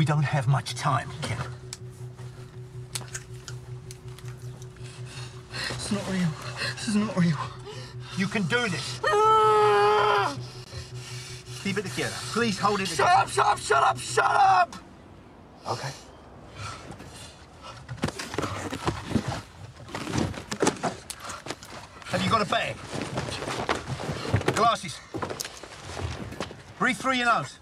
We don't have much time, Kim. It's not real. This is not real. You can do this. Keep it together. Please hold it together. Shut up, shut up, shut up, shut up! Okay. Have you got a bag? Glasses. Breathe through your nose.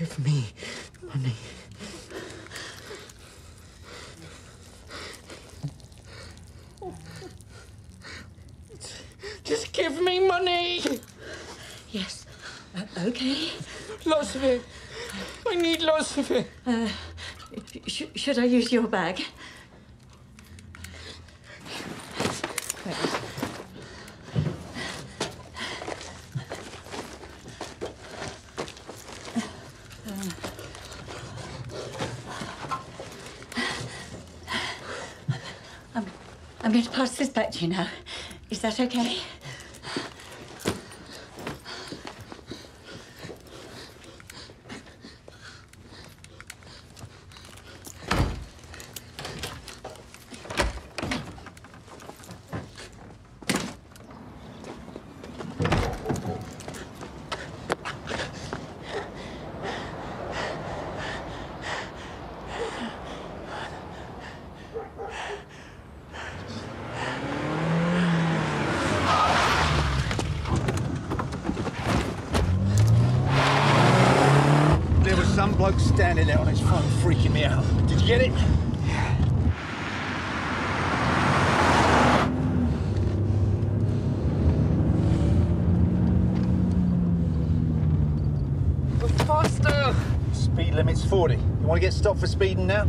Give me money. Just give me money! Yes. Uh, okay. Lots of it. I need lots of it. Sh- should I use your bag? I'm going to pass this back to you now. Is that okay? Some bloke standing there on his phone freaking me out. Did you get it? Faster! Speed limit's 40. You want to get stopped for speeding now?